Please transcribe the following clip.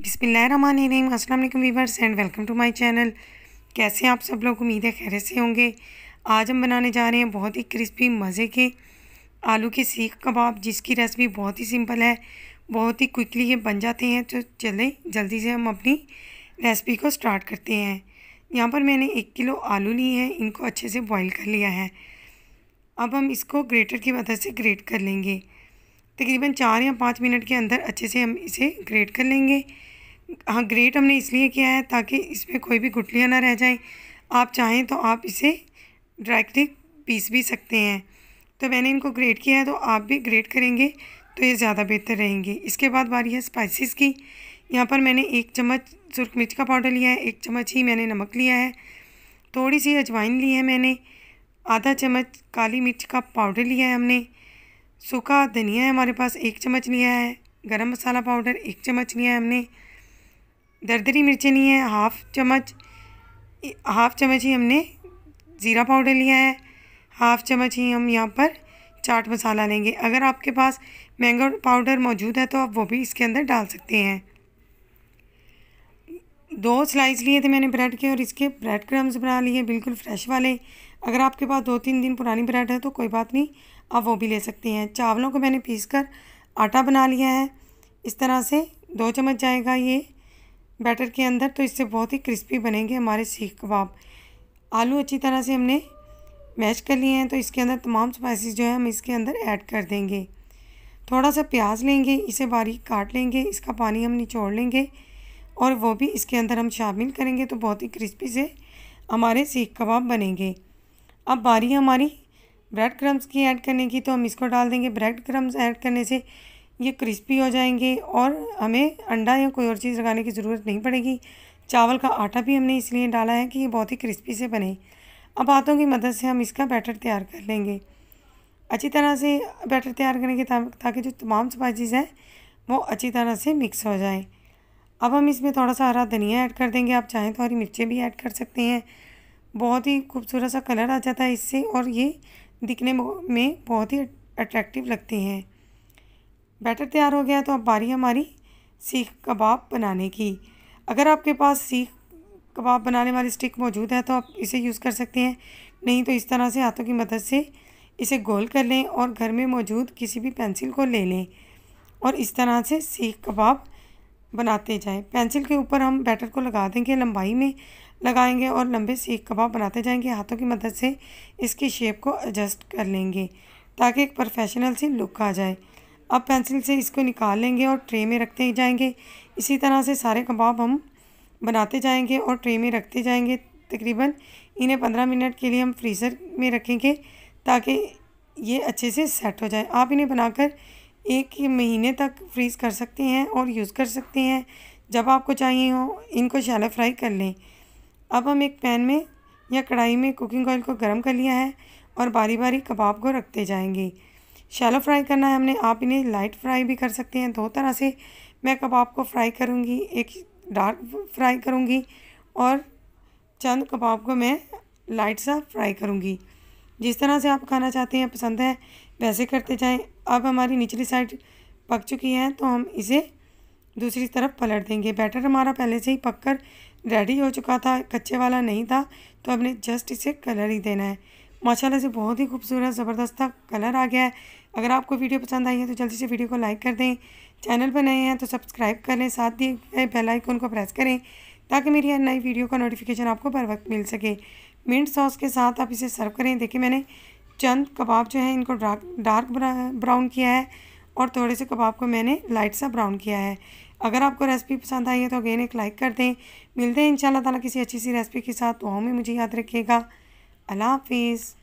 बिसमीम अल्लाम viewers and welcome to my channel. कैसे आप सब लोग? उम्मीद है खैर से होंगे। आज हम बनाने जा रहे हैं बहुत ही क्रिस्पी मज़े के आलू के सीख कबाब, जिसकी रेसिपी बहुत ही सिंपल है, बहुत ही क्विकली ये बन जाते हैं। तो चले, जल्दी से हम अपनी रेसिपी को स्टार्ट करते हैं। यहाँ पर मैंने एक किलो आलू लिए हैं, इनको अच्छे से बॉयल कर लिया है। अब हम इसको ग्रेटर की मदद से ग्रेट कर लेंगे। तकरीबन चार या पाँच मिनट के अंदर अच्छे से हम इसे ग्रेट कर लेंगे। हाँ ग्रेट हमने इसलिए किया है ताकि इसमें कोई भी गुटलियाँ ना रह जाएँ। आप चाहें तो आप इसे डायरेक्टली पीस भी सकते हैं। तो मैंने इनको ग्रेट किया है तो आप भी ग्रेट करेंगे तो ये ज़्यादा बेहतर रहेंगे। इसके बाद बारी है स्पाइसेस की। यहाँ पर मैंने एक चम्मच सुरख मिर्च का पाउडर लिया है, एक चम्मच ही मैंने नमक लिया है। थोड़ी सी अजवाइन ली है मैंने, आधा चम्मच काली मिर्च का पाउडर लिया है हमने। सूखा धनिया है, हमारे पास एक चम्मच लिया है। गरम मसाला पाउडर एक चम्मच लिया है हमने। दरदरी मिर्चें ली हैं, हाफ़ चम्मच हाफ़ चम्मच ही हमने ज़ीरा पाउडर लिया है। हाफ़ चम्मच ही हम यहाँ पर चाट मसाला लेंगे। अगर आपके पास मैंगो पाउडर मौजूद है तो आप वो भी इसके अंदर डाल सकते हैं। दो स्लाइस लिए थे मैंने ब्रेड के और इसके ब्रेड क्रम्स बना लिए, बिल्कुल फ्रेश वाले। अगर आपके पास दो तीन दिन पुरानी ब्रेड है तो कोई बात नहीं, आप वो भी ले सकते हैं। चावलों को मैंने पीस कर आटा बना लिया है। इस तरह से दो चम्मच जाएगा ये बैटर के अंदर तो इससे बहुत ही क्रिस्पी बनेंगे हमारे सीख कबाब। आलू अच्छी तरह से हमने मैश कर लिए हैं तो इसके अंदर तमाम स्पाइसेस जो है, हम इसके अंदर ऐड कर देंगे। थोड़ा सा प्याज लेंगे, इसे बारीक काट लेंगे, इसका पानी हम निचोड़ लेंगे और वो भी इसके अंदर हम शामिल करेंगे तो बहुत ही क्रिस्पी से हमारे सीख कबाब बनेंगे। अब बारी हमारी ब्रेड क्रम्स की ऐड करने की तो हम इसको डाल देंगे ब्रेड क्रम्स ऐड करने से ये क्रिस्पी हो जाएँगे और हमें अंडा या कोई और चीज़ लगाने की ज़रूरत नहीं पड़ेगी। चावल का आटा भी हमने इसलिए डाला है कि ये बहुत ही क्रिस्पी से बने। अब हाथों की मदद से हम इसका बैटर तैयार कर लेंगे। अच्छी तरह से बैटर तैयार करने करेंगे ताकि जो तमाम स्पाइसिस हैं, वो अच्छी तरह से मिक्स हो जाए। अब हम इसमें थोड़ा सा हरा धनिया ऐड कर देंगे। आप चाहें तो हरी मिर्चें भी ऐड कर सकते हैं। बहुत ही खूबसूरत सा कलर आ जाता है इससे और ये दिखने में बहुत ही अट्रैक्टिव लगते हैं। बैटर तैयार हो गया तो अब बारी हमारी सीख कबाब बनाने की। अगर आपके पास सीख कबाब बनाने वाली स्टिक मौजूद है तो आप इसे यूज़ कर सकते हैं। नहीं तो इस तरह से हाथों की मदद से इसे गोल कर लें और घर में मौजूद किसी भी पेंसिल को ले लें और इस तरह से सीख कबाब बनाते जाएँ। पेंसिल के ऊपर हम बैटर को लगा देंगे लंबाई में। लगाएँगे और लंबे सीख कबाब बनाते जाएँगे। हाथों की मदद से इसकी शेप को एडजस्ट कर लेंगे ताकि एक प्रोफेशनल सी लुक आ जाए। अब पेंसिल से इसको निकाल लेंगे और ट्रे में रखते जाएँगे। इसी तरह से सारे कबाब हम बनाते जाएँगे और ट्रे में रखते जाएँगे। तकरीबन इन्हें पंद्रह मिनट के लिए हम फ्रीज़र में रखेंगे ताकि ये अच्छे से सेट हो जाए। आप इन्हें बनाकर एक महीने तक फ्रीज़ कर सकते हैं और यूज़ कर सकते हैं। जब आपको चाहिए हो, इनको शैलो फ्राई कर लें। अब हम एक पैन में या कढ़ाई में कुकिंग ऑयल को गर्म कर लिया है और बारी बारी कबाब को रखते जाएँगे। शैलो फ्राई करना है हमने, आप इन्हें लाइट फ्राई भी कर सकते हैं। दो तरह से मैं कबाब को फ्राई करूँगी, एक डार्क फ्राई करूँगी और चंद कबाब को मैं लाइट सा फ्राई करूँगी। जिस तरह से आप खाना चाहते हैं, पसंद है, वैसे करते जाएँ। अब हमारी निचली साइड पक चुकी है तो हम इसे दूसरी तरफ़ पलट देंगे। बैटर हमारा पहले से ही पककर रेडी हो चुका था, कच्चे वाला नहीं था तो हमने जस्ट इसे कलर ही देना है। माशाल्लाह से बहुत ही खूबसूरत, ज़बरदस्त था, कलर आ गया है। अगर आपको वीडियो पसंद आई है तो जल्दी से वीडियो को लाइक कर दें। चैनल पर नए हैं तो सब्सक्राइब कर लें, साथ दिए बेल आइकन को प्रेस करें, ताकि मेरी हर नई वीडियो का नोटिफिकेशन आपको बर वक्त मिल सके। मिंट सॉस के साथ आप इसे सर्व करें। देखिए, मैंने चंद कबाब जो है, इनको डार्क डार्क ब्राउन किया है, और थोड़े से कबाब को मैंने लाइट सा ब्राउन किया है। अगर आपको रेसिपी पसंद आई है तो अगेन एक लाइक कर दें। मिलते हैं इंशाल्लाह ताला किसी अच्छी सी रेसिपी के साथ। तो में मुझे याद रखिएगा। अल्लाह हाफिज़।